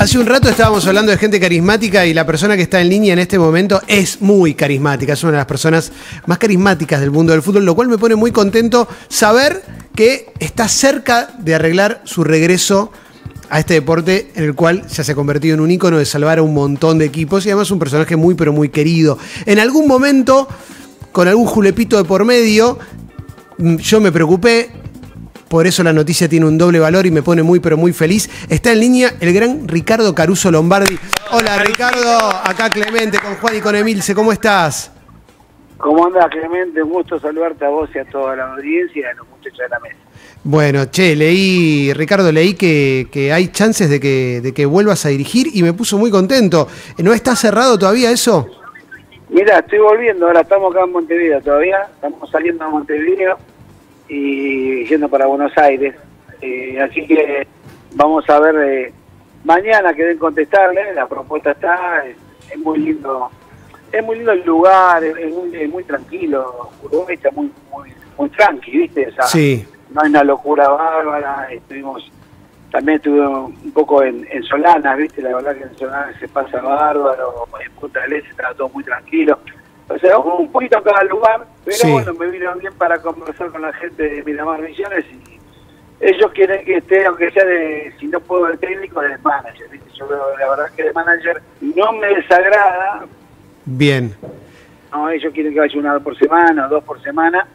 Hace un rato estábamos hablando de gente carismática y la persona que está en línea en este momento es muy carismática, es una de las personas más carismáticas del mundo del fútbol, lo cual me pone muy contento saber que está cerca de arreglar su regreso a este deporte en el cual ya se ha convertido en un ícono de salvar a un montón de equipos y además un personaje muy pero muy querido. En algún momento, con algún julepito de por medio, mm, yo me preocupé, por eso la noticia tiene un doble valor y me pone muy pero muy feliz. Está en línea el gran Ricardo Caruso Lombardi. Hola Ricardo, acá Clemente con Juan y con Emilce, ¿cómo estás? ¿Cómo andas Clemente? Un gusto saludarte a vos y a toda la audiencia y a los muchachos de la mesa. Bueno, che, leí, Ricardo, leí que, que hay chances de que, de que vuelvas a dirigir y me puso muy contento. ¿No está cerrado todavía eso? Mira, estoy volviendo, ahora estamos acá en Montevideo todavía, estamos saliendo a Montevideo y yendo para Buenos Aires. Eh, así que vamos a ver, eh, mañana que contestarle, la propuesta está, es, es muy lindo, es muy lindo el lugar, es, es muy, es muy tranquilo, Uruguay está muy, muy, muy tranqui, ¿viste? O sea, Sí. no hay una locura bárbara, estuvimos, también estuve un poco en, en Solana, ¿viste? La verdad que en Solana se pasa bárbaro, en Punta del Este estaba todo muy tranquilo. O sea, un poquito en cada lugar, pero Sí. bueno, me vino bien para conversar con la gente de Miramar Misiones y ellos quieren que esté, aunque sea de, si no puedo el técnico, del manager. Yo veo, la verdad que el manager no me desagrada, Bien. no, ellos quieren que vaya una vez por semana o dos por semana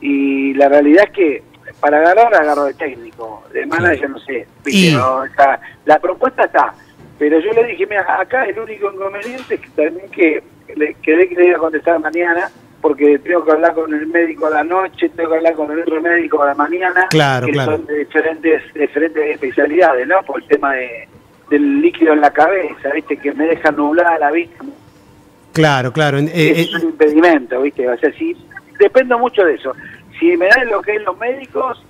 y la realidad es que para agarrar agarro de técnico, de manager no sé, ¿viste? Y- No, está- la propuesta está, pero yo le dije, mira, acá el único inconveniente es que también que le quedé que le iba a contestar mañana porque tengo que hablar con el médico a la noche, tengo que hablar con el otro médico a la mañana, Claro, que claro. son de diferentes, diferentes especialidades, ¿no? Por el tema de, del líquido en la cabeza, ¿viste? Que me deja nublada la vista, Claro, claro. Eh, es eh, un impedimento, ¿viste? O sea, si, dependo mucho de eso. Si me dan lo que es los médicos,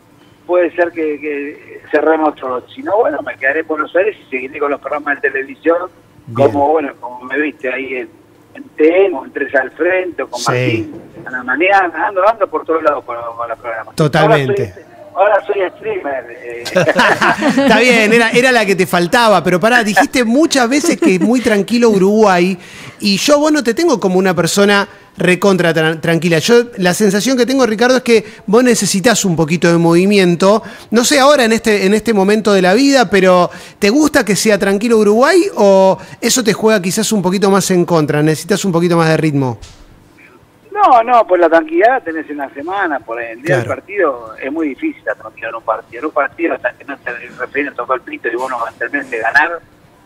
puede ser que, que cerremos todo. Si no, bueno, me quedaré en Buenos Aires y seguiré con los programas de televisión, Bien. como, bueno, como me viste ahí en, en TEN, o en Tres al Frente, o con Sí. Martín a la mañana, ando, ando por todos lados con, con los programas. Totalmente. Ahora soy, ahora soy streamer. eh. Está bien, era, era la que te faltaba, pero pará, dijiste muchas veces que es muy tranquilo Uruguay y yo, vos no te tengo como una persona recontra tra- tranquila. Yo, la sensación que tengo, Ricardo, es que vos necesitas un poquito de movimiento. No sé ahora en este, en este momento de la vida, pero ¿te gusta que sea tranquilo Uruguay o eso te juega quizás un poquito más en contra? ¿Necesitas un poquito más de ritmo? No, no, por la tranquilidad tenés una semana, por el día del partido es muy difícil la tranquilidad en un partido. En un partido hasta que no te el referente tocó el pito y vos no termines de ganar,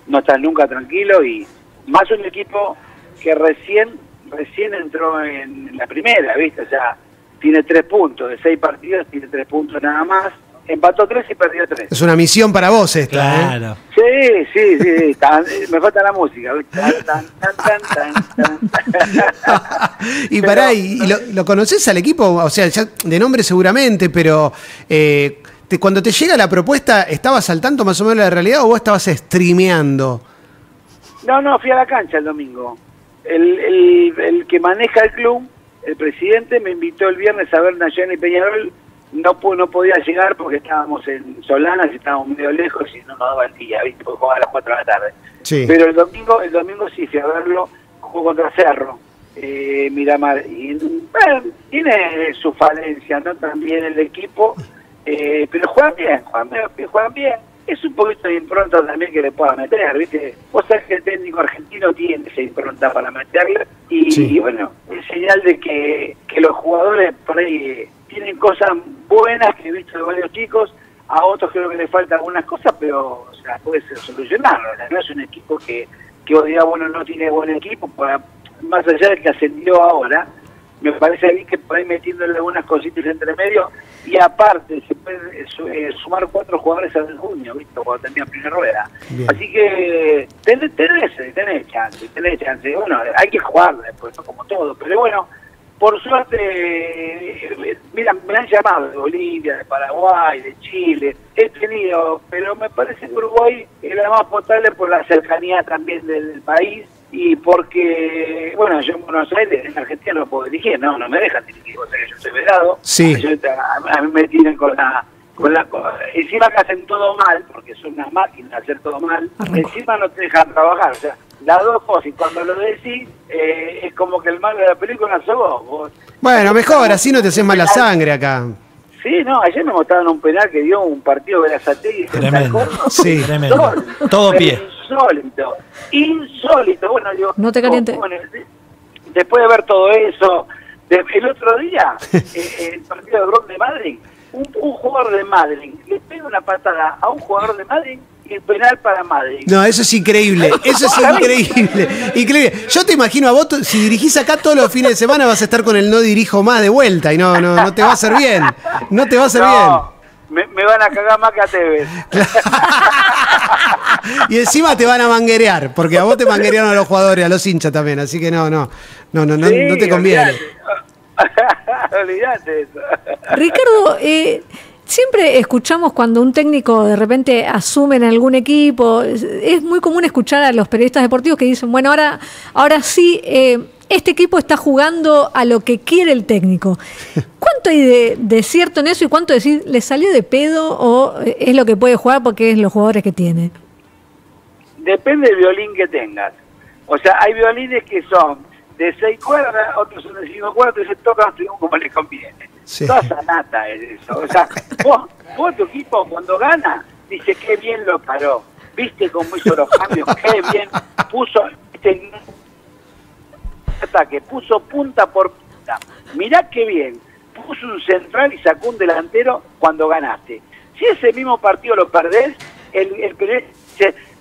no estás nunca tranquilo y más un equipo que recién recién entró en la primera, ¿viste? O sea, tiene tres puntos, de seis partidos tiene tres puntos nada más, empató tres y perdió tres. Es una misión para vos esta, ¿eh? Claro. Sí, sí, sí, sí, tan- me falta la música. Tan, tan, tan, tan, tan. y pará, ¿y, y lo, lo conoces al equipo? O sea, ya de nombre seguramente, pero eh, te- cuando te llega la propuesta, ¿estabas al tanto más o menos de la realidad o vos estabas streameando? No, no, fui a la cancha el domingo. El, el, el que maneja el club, el presidente, me invitó el viernes a ver Nacional y Peñarol. No, no podía llegar porque estábamos en Solanas y estábamos medio lejos y no nos daba el día, ¿viste? Porque jugaba a las 4 de la tarde. Sí. Pero el domingo, el domingo sí fui a verlo, jugó contra Cerro, eh, Miramar. Y, bueno, tiene su falencia, ¿no? También el equipo, eh, pero juegan bien, juegan bien, juegan bien. Es un poquito de impronta también que le pueda meter, ¿viste? Vos sabés que el técnico argentino tiene esa impronta para meterle y, Sí. y bueno, es señal de que, que los jugadores por ahí tienen cosas buenas que he visto de varios chicos, a otros creo que les faltan algunas cosas, pero o sea, puede ser solucionarlo. No es un equipo que, que vos digas, bueno, no tiene buen equipo, para, más allá del que ascendió ahora, me parece a mí que por ahí metiéndole algunas cositas entre medio, y aparte se puede eh, sumar cuatro jugadores en junio, ¿viste? Cuando termina primera rueda. Bien. Así que tenés, tenés, tenés chance, tenés chance. Bueno, hay que jugar después, ¿no? como todo, pero bueno, por suerte, eh, mira, me han llamado de Bolivia, de Paraguay, de Chile, he tenido, pero me parece que Uruguay era más potable por la cercanía también del país y porque, bueno, yo en Buenos Aires, en Argentina no puedo dirigir, no, no me dejan dirigir, o sea que yo soy vedado, Sí. Yo- a, a mí me tienen con la con la, encima que hacen todo mal, porque son unas máquinas de hacer todo mal, encima no te dejan trabajar. O sea, las dos cosas, y cuando lo decís, eh, es como que el mal de la película sos vos. Bueno, mejor, así no te haces mala sangre acá. Sí, no, ayer me mostraron un penal que dio un partido de la Tremendo. Sí, tremendo. Todo pie. Insólito. Insólito. Bueno, yo. No te calientes. después de ver todo eso, el otro día, eh, el partido de Bron de Madrid, un, jugador de Madrid le pega una patada a un jugador de Madrid y el penal para Madrid. No, eso es increíble, eso es increíble, increíble. Yo te imagino a vos, si dirigís acá todos los fines de semana vas a estar con el no dirijo más de vuelta y no, no, no te va a hacer bien, no te va a hacer bien. Me, me, van a cagar más que a Tevez. y encima te van a manguerear, porque a vos te manguerearon a los jugadores, a los hinchas también, así que no, no, no, no, no, no te conviene. Olvídate eso. Ricardo, eh, Siempre escuchamos cuando un técnico de repente asume en algún equipo, es muy común escuchar a los periodistas deportivos que dicen, bueno, ahora, ahora sí, eh, este equipo está jugando a lo que quiere el técnico. ¿Cuánto hay de, cierto en eso y cuánto decir, le salió de pedo o es lo que puede jugar porque es los jugadores que tiene? Depende del violín que tengas. O sea, hay violines que son de seis cuerdas, otros son de cinco cuerdas y se tocan como les conviene. Sí. Toda sanata es eso. O sea, vos, tu equipo cuando gana, dice qué bien lo paró. Viste cómo hizo los cambios, qué bien puso este ataque, puso punta por punta. Mirá qué bien, puso un central y sacó un delantero cuando ganaste. Si ese mismo partido lo perdés, el, el,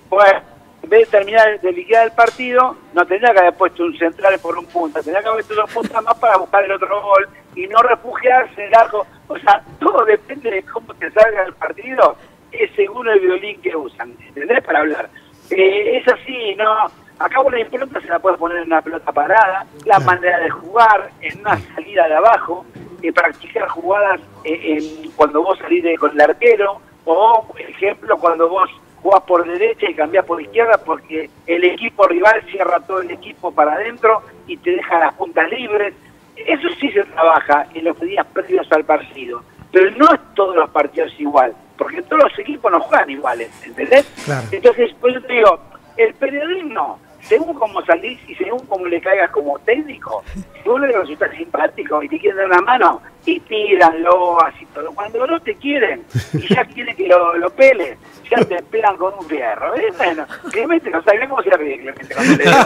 bueno, en vez de terminar de liquidar el partido, no tendría que haber puesto un central por un punta, tendría que haber puesto dos puntas más para buscar el otro gol y no refugiarse en el. O sea, todo depende de cómo te salga el partido, es según el violín que usan, ¿entendés? Para hablar. Eh, es así, ¿no? Acá una impronta se la puede poner en una pelota parada, la manera de jugar, en una salida de abajo, eh, practicar jugadas eh, cuando vos salís con el arquero, o, por ejemplo, cuando vos jugás por derecha y cambiás por izquierda porque el equipo rival cierra todo el equipo para adentro y te deja las puntas libres. Eso sí se trabaja en los días previos al partido, pero no es todos los partidos igual, porque todos los equipos no juegan iguales, ¿entendés? Entonces, pues yo te digo, el periodismo según cómo salís y según cómo le caigas como técnico, si vos le resultas simpático y te quieren dar una mano, y tíranlo así todo. Cuando no te quieren y ya quieren que lo, lo peles, ya te pegan con un fierro. ¿eh? Bueno, Clemente, no sabemos cómo se ríe Clemente cuando le digo.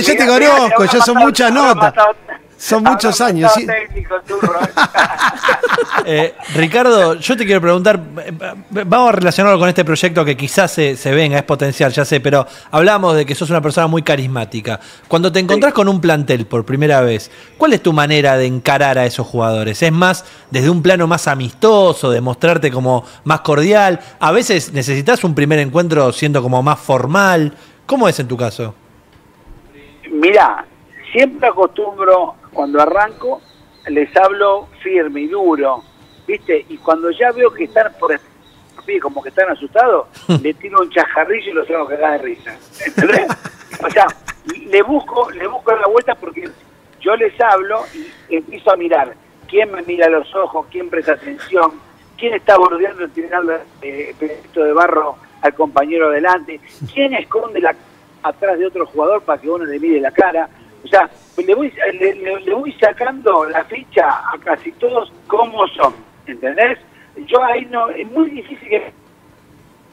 yo te conozco, ya son muchas notas. Son muchos años. ¿sí? eh, Ricardo, yo te quiero preguntar, vamos a relacionarlo con este proyecto que quizás se, se, venga, es potencial, ya sé, pero hablamos de que sos una persona muy carismática. Cuando te encontrás con un plantel por primera vez, ¿cuál es tu manera de encarar a esos jugadores? ¿Es más desde un plano más amistoso, de mostrarte como más cordial? ¿A veces necesitas un primer encuentro siendo como más formal? ¿Cómo es en tu caso? Mira, siempre acostumbro cuando arranco les hablo firme y duro, ¿viste? Y cuando ya veo que están por como que están asustados, le tiro un chajarrillo y los hago cagar de risa. ¿Entendés? O sea, le busco, le busco la vuelta porque yo les hablo y empiezo a mirar quién me mira a los ojos, quién presta atención, quién está bordeando el tirando eh, pedacito de barro al compañero delante, quién esconde la atrás de otro jugador para que uno le mire la cara. O sea, le voy, le, voy sacando la ficha a casi todos como son, ¿entendés? Yo ahí no, es muy difícil que...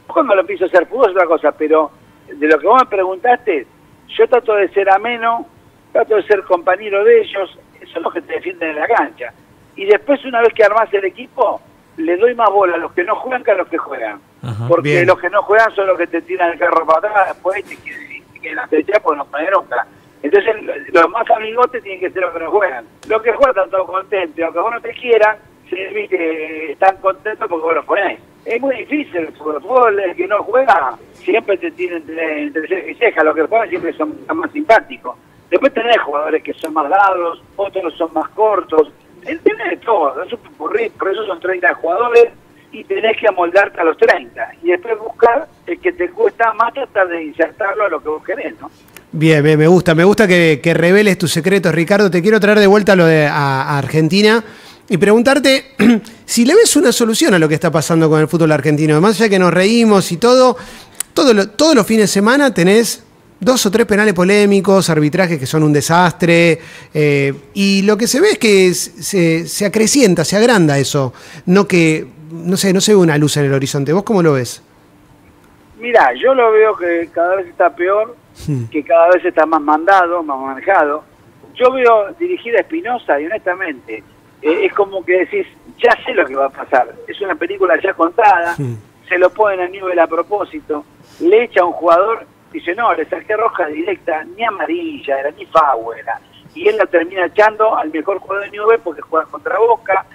Cuando lo empiezo a hacer fútbol es otra cosa, pero de lo que vos me preguntaste, yo trato de ser ameno, trato de ser compañero de ellos, son los que te defienden en la cancha. Y después, una vez que armás el equipo, le doy más bola a los que no juegan que a los que juegan. Porque los que no juegan son los que te tiran el carro para atrás, después te quieren hacer porque no ponen nunca. Entonces, los más amigotes tienen que ser los que no juegan. Los que juegan están todos contentos, aunque vos no te quieran, se que están contentos porque vos los ponés. Es muy difícil el fútbol, el que no juega siempre te tiene entre, entre y ceja, los que juegan siempre son más simpáticos. Después tenés jugadores que son más largos, otros son más cortos, tenés todo, es un por eso son 30 jugadores y tenés que amoldarte a los 30 y después buscar el que te cuesta más tratar de insertarlo a lo que vos querés, ¿no? Bien, bien, me gusta, me gusta que, reveles tus secretos, Ricardo. Te quiero traer de vuelta a lo de a, Argentina. y preguntarte si le ves una solución a lo que está pasando con el fútbol argentino. Más allá que nos reímos y todo, todo todos los fines de semana tenés dos o tres penales polémicos, arbitrajes que son un desastre, eh, y lo que se ve es que se, se acrecienta, se agranda eso, no que, no sé, no se ve una luz en el horizonte. ¿Vos cómo lo ves? Mira, yo lo veo que cada vez está peor, que cada vez está más mandado, más manejado. Yo veo dirigida a Espinosa y honestamente eh, es como que decís, ya sé lo que va a pasar. Es una película ya contada, se lo ponen a nivel a propósito, le echa a un jugador, dice, no, le saqué roja directa, ni amarilla, era ni foul era. Y él la termina echando al mejor jugador de Newell porque juega contra Boca.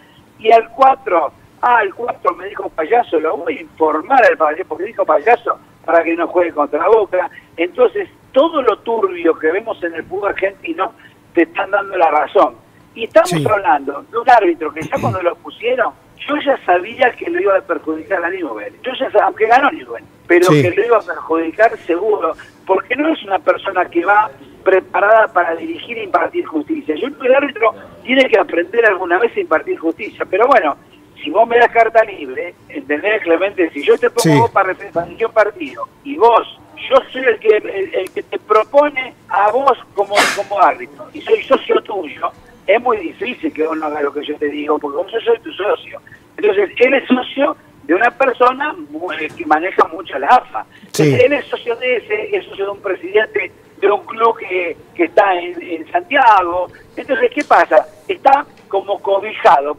Y al 4, ah, el 4 me dijo payaso, lo voy a informar al payaso, porque dijo payaso para que no juegue contra Boca. Entonces, todo lo turbio que vemos en el fútbol argentino te están dando la razón. Y estamos Sí. hablando de un árbitro que ya cuando lo pusieron, yo ya sabía que lo iba a perjudicar a Newell. Yo ya sabía, aunque ganó Newell, pero Sí. que lo iba a perjudicar seguro, porque no es una persona que va preparada para dirigir e impartir justicia. Yo creo que el árbitro tiene que aprender alguna vez a impartir justicia, pero bueno, si vos me das carta libre, ¿entendés, Clemente? Si yo te pongo Sí. vos para representar un partido y vos, yo soy el que el, el que te propone a vos como, como árbitro y soy socio tuyo, es muy difícil que vos no hagas lo que yo te digo, porque vos soy tu socio. Entonces, él es socio de una persona muy- que maneja mucho la AFA. Sí. Entonces, él es socio de ese, es socio de un presidente de un club que, que está en, en Santiago. Entonces, ¿qué pasa? Está como cobijado,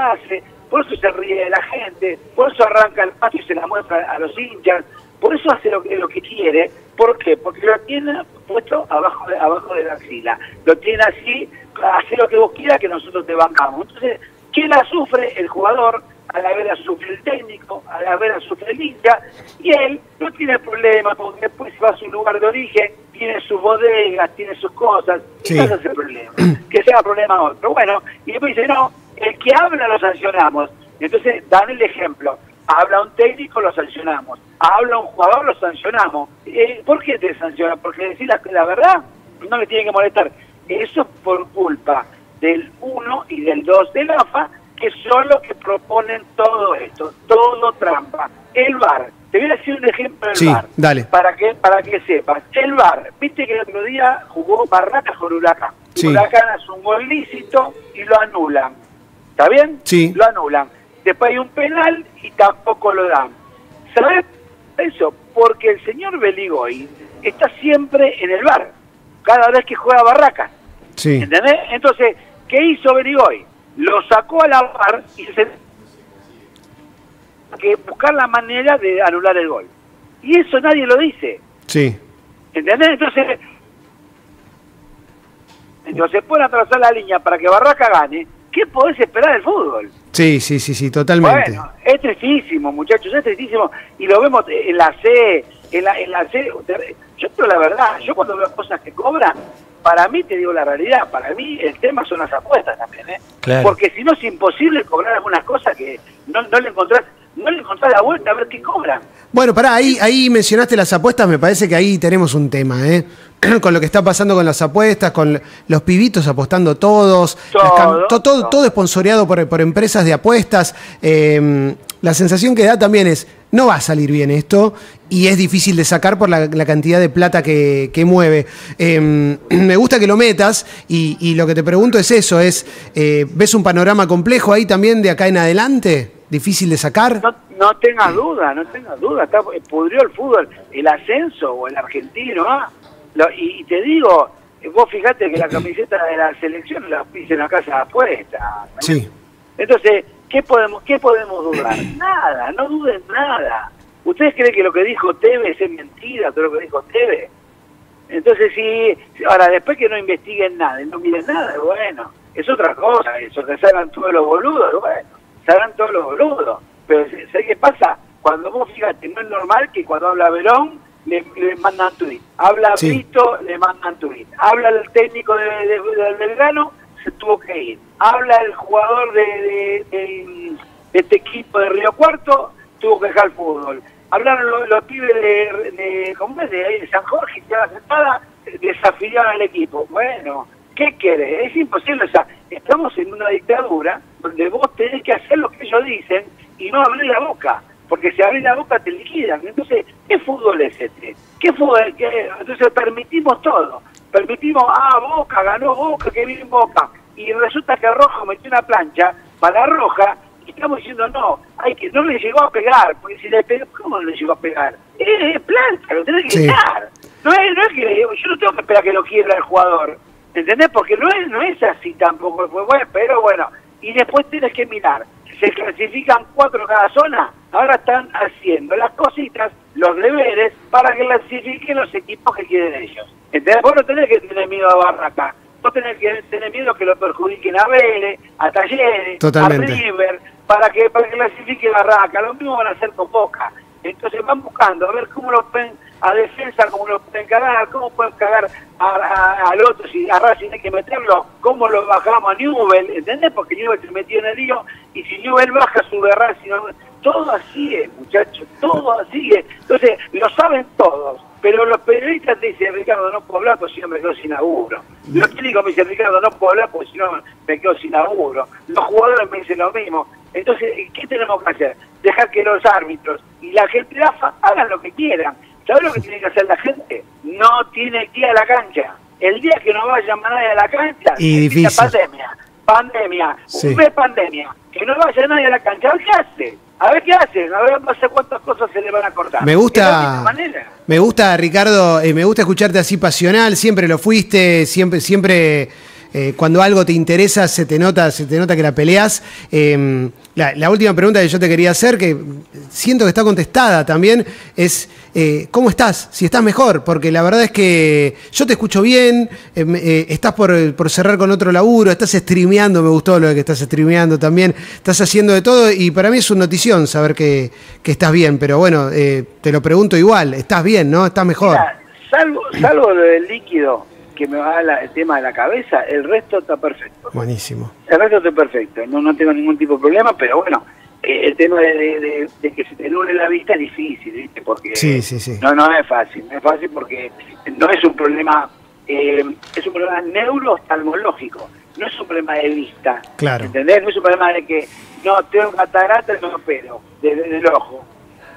por eso hace por eso se ríe de la gente, por eso arranca el pato y se la muestra a los hinchas, por eso hace lo que, lo que quiere. ¿Por qué? Porque lo tiene puesto abajo de, abajo de la axila. Lo tiene así, hace lo que vos quieras que nosotros te bancamos. Entonces, ¿quién la sufre? El jugador, a la vez la sufre el técnico, a la vez la sufre el hincha, y él no tiene problema porque después va a su lugar de origen, tiene sus bodegas, tiene sus cosas, Sí. y no es el problema. Que sea problema otro. Bueno, y después dice, no, que habla lo sancionamos. Entonces, dan el ejemplo. Habla un técnico, lo sancionamos. Habla un jugador, lo sancionamos. Eh, ¿Por qué te sanciona? Porque decir la, la verdad no le tiene que molestar. Eso es por culpa del 1 y del 2 del AFA, que son los que proponen todo esto, todo trampa. El VAR, te voy a decir un ejemplo del Sí, VAR, dale. para que para que sepas. El VAR, viste que el otro día jugó Barracas con Huracán. Sí. Huracán hace un gol lícito y lo anulan. ¿Está bien? Sí. Lo anulan. Después hay un penal y tampoco lo dan. ¿Sabes eso? Porque el señor Beligoy está siempre en el bar, cada vez que juega Barracas. Sí. ¿Entendés? Entonces, ¿qué hizo Beligoy? Lo sacó a la bar y se que buscar la manera de anular el gol. Y eso nadie lo dice. Sí. ¿Entendés? Entonces, entonces pueden atravesar la línea para que Barraca gane. ¿Qué podés esperar del fútbol? Sí, sí, sí, sí, totalmente. Bueno, es tristísimo, muchachos, es tristísimo. Y lo vemos en la C, en la, en la C. Yo creo la verdad, yo cuando veo cosas que cobran, para mí, te digo la realidad, para mí el tema son las apuestas también, ¿eh? Claro. Porque si no es imposible cobrar algunas cosas que no, no le encontrás, no le encontrás la vuelta a ver qué cobran. Bueno, pará, ahí, ahí mencionaste las apuestas, me parece que ahí tenemos un tema, ¿eh? con lo que está pasando con las apuestas, con los pibitos apostando todos, Todo, to- todo, todo. todo esponsoreado por, por empresas de apuestas. Eh, la sensación que da también es, no va a salir bien esto y es difícil de sacar por la, la cantidad de plata que, que mueve. Eh, me gusta que lo metas y, y lo que te pregunto es eso, es, eh, ¿ves un panorama complejo ahí también de acá en adelante? ¿Difícil de sacar? No, no tengas duda, no tengas duda, está, pudrió el fútbol, el ascenso o el argentino, ¿ah? Lo- y, y te digo, vos fijate que la camiseta de la selección la pisa en la casa de apuestas. Sí. Entonces, ¿qué podemos, qué podemos dudar? Nada, no duden nada. ¿Ustedes creen que lo que dijo Tevez es mentira, todo lo que dijo Tevez? Entonces, sí, ahora después que no investiguen nada y no miren nada, bueno, es otra cosa, eso, que salgan todos los boludos, bueno, salgan todos los boludos. Pero, ¿sabes qué pasa? Cuando vos fíjate, no es normal que cuando habla Verón le, le mandan tuit. Habla Sí. Brito, le mandan tuit. Habla el técnico de, de- del Belgrano, se tuvo que ir. Habla el jugador de, de- de- de este equipo de Río Cuarto, tuvo que dejar el fútbol. Hablaron los, los pibes de, de, ¿cómo es? de, de San Jorge, que la sentada, desafiliaron al equipo. Bueno, ¿qué querés? Es imposible. O sea, estamos en una dictadura donde vos tenés que hacer lo que ellos dicen y no abrir la boca, porque si abrís la boca te liquidan. Entonces, ¿qué fútbol es este? ¿Qué fútbol? ¿Qué? Entonces permitimos todo. Permitimos, ah, Boca, ganó Boca, que bien Boca. Y resulta que Rojo metió una plancha para Roja y estamos diciendo, no, hay que no le llegó a pegar, porque si le pegó, ¿cómo no le llegó a pegar? Es, es plancha, lo tenés que Sí. echar. No es, no es que yo no tengo que esperar que lo quiebra el jugador. ¿Entendés? Porque no es, no es así tampoco. Pues bueno, pero bueno. Y después tienes que mirar. Se clasifican cuatro cada zona. Ahora están haciendo las cositas, los deberes, para que clasifiquen los equipos que quieren ellos. ¿Entendés? Vos no tenés que tener miedo a Barraca. Vos tenés que tener miedo que lo perjudiquen a Vélez, a Talleres, Totalmente. a River, para que, para que clasifique Barraca. Lo mismo van a hacer con Boca. Entonces van buscando a ver cómo lo pueden a defensa, cómo lo pueden cagar, cómo pueden cagar al otro, si a Racing hay que meterlo, cómo lo bajamos a Newell, ¿entendés? Porque Newell se metió en el lío y si Newell baja sube Racing, todo así es, muchachos, todo así es. Entonces, lo saben todos. Pero los periodistas dicen, Ricardo, no puedo hablar porque si no me quedo sin laburo. Los técnicos me dicen, Ricardo, no puedo hablar porque si no me quedo sin laburo. Los jugadores me dicen lo mismo. Entonces, ¿qué tenemos que hacer? Dejar que los árbitros y la gente hagan lo que quieran. ¿Sabes lo que tiene que hacer la gente? No tiene que ir a la cancha. El día que no vaya nadie a la cancha, Y difícil. pandemia, pandemia, Sí. un mes pandemia, que no vaya nadie a la cancha, a ver qué hace, a ver qué hacen, a ver no sé cuántas cosas se le van a cortar. Me gusta, me gusta Ricardo, eh, me gusta escucharte así pasional, siempre lo fuiste, siempre, siempre eh, cuando algo te interesa se te nota, se te nota que la peleas. Eh, la, última pregunta que yo te quería hacer, que siento que está contestada también, es eh, ¿cómo estás? Si estás mejor, porque la verdad es que yo te escucho bien, me- eh, estás por, por cerrar con otro laburo, estás streameando, me gustó lo de que estás streameando también, estás haciendo de todo y para mí es una notición saber que, que estás bien, pero bueno, eh, te lo pregunto igual, estás bien, ¿no? Estás mejor. Mira, salvo, salvo lo del líquido que me va la- el tema de la cabeza, el resto está perfecto. Buenísimo. El resto está perfecto, no, no tengo ningún tipo de problema, pero bueno, eh, el tema de, de- de- de que se te nuble la vista es difícil, ¿viste? Porque Sí, sí, sí. No, no es fácil, no es fácil porque no es un problema, eh, es un problema neurooftalmológico, no es un problema de vista. Claro. ¿Entendés? No es un problema de que no tengo catarata y no opero de- de- del ojo.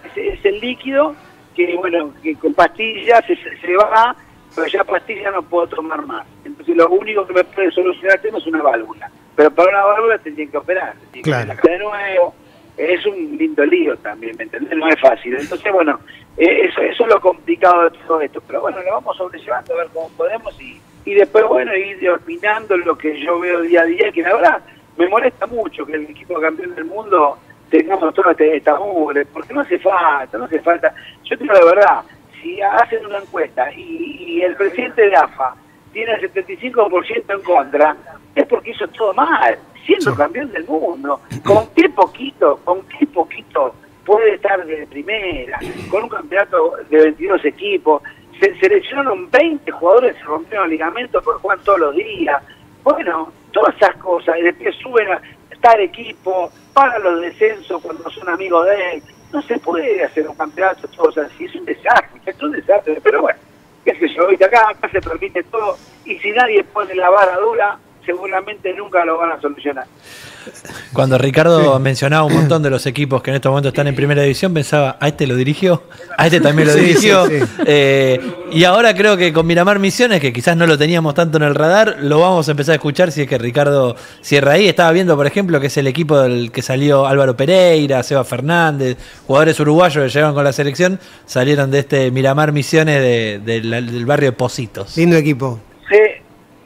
Es, es el líquido que, bueno, que con pastillas se, se va, pero ya pastillas no puedo tomar más. Entonces lo único que me puede solucionar el tema es una válvula. Pero para una válvula te tienen que operar. que Claro. sacar de nuevo. Es un lindo lío también, ¿me entendés? No es fácil. Entonces, bueno, eh, eso, eso es lo complicado de todo esto. Pero bueno, lo vamos sobrellevando a ver cómo podemos y, y después, bueno, ir opinando lo que yo veo día a día, que la verdad me molesta mucho que el equipo campeón del mundo tengamos toda este, esta mugre, porque no hace falta, no hace falta. Yo te digo la verdad, si hacen una encuesta y, y el presidente de AFA tiene el 75% en contra, es porque hizo todo mal, siendo Sí. campeón del mundo. ¿Con qué poquito, con qué poquito puede estar de primera? Con un campeonato de 22 equipos, se seleccionaron 20 jugadores, se rompieron ligamentos por jugar todos los días. Bueno, todas esas cosas, y después suben a tal equipo, para los descensos cuando son amigos de él. No se puede hacer un campeonato todos así, es un desastre, es un desastre, pero bueno, qué sé yo, ahorita acá, acá se permite todo, y si nadie pone la vara dura, seguramente nunca lo van a solucionar. Cuando Ricardo mencionaba un montón de los equipos que en estos momentos están en primera división, pensaba, ¿a este lo dirigió? ¿A este también lo Sí, dirigió? sí, sí. Eh, y ahora creo que con Miramar Misiones, que quizás no lo teníamos tanto en el radar, lo vamos a empezar a escuchar si es que Ricardo cierra ahí. Estaba viendo, por ejemplo, que es el equipo del que salió Álvaro Pereira, Seba Fernández, jugadores uruguayos que llegaron con la selección, salieron de este Miramar Misiones de- de la- del barrio de Positos. Lindo equipo.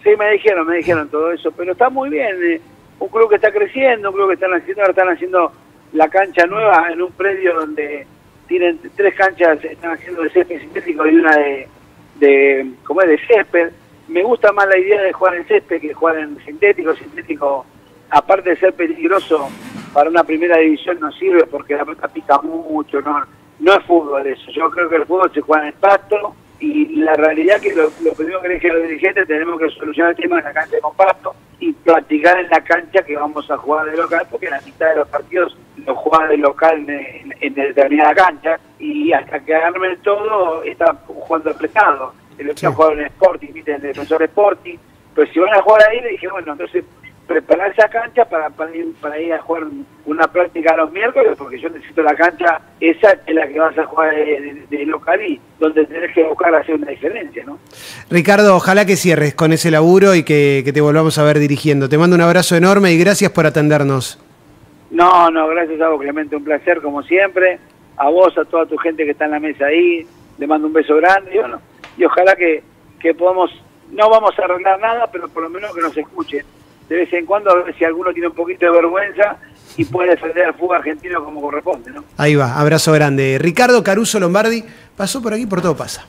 Sí, me dijeron, me dijeron todo eso, pero está muy bien. eh, un club que está creciendo, un club que están haciendo, ahora están haciendo la cancha nueva en un predio donde tienen tres canchas, están haciendo de césped sintético y una de, de ¿cómo es? De césped. Me gusta más la idea de jugar en césped que jugar en sintético. Sintético, aparte de ser peligroso, para una primera división no sirve porque la pelota pica mucho, no, no es fútbol eso. Yo creo que el fútbol se juega en el pasto y la realidad que lo, lo primero que le dije a los dirigentes tenemos que solucionar el tema de la cancha de compacto y practicar en la cancha que vamos a jugar de local porque la mitad de los partidos lo juega de local en, en- determinada cancha y hasta que armen todo está jugando apretado. El otro Sí. día jugaron en Sporting, viste, en el defensor Sporting, pero si van a jugar ahí le dije, bueno, entonces preparar esa cancha para, para, ir, para ir a jugar una práctica los miércoles, porque yo necesito la cancha, esa es la que vas a jugar de, de- de local y donde tenés que buscar hacer una diferencia, ¿no? Ricardo, ojalá que cierres con ese laburo y que, que te volvamos a ver dirigiendo. Te mando un abrazo enorme y gracias por atendernos. No, no, gracias a vos, Clemente, un placer como siempre. A vos, a toda tu gente que está en la mesa ahí, le mando un beso grande y, bueno, y ojalá que, que podamos, no vamos a arreglar nada, pero por lo menos que nos escuchen de vez en cuando, a ver si alguno tiene un poquito de vergüenza y puede defender al fútbol argentino como corresponde, ¿no? Ahí va, abrazo grande. Ricardo Caruso Lombardi pasó por aquí, por todo pasa.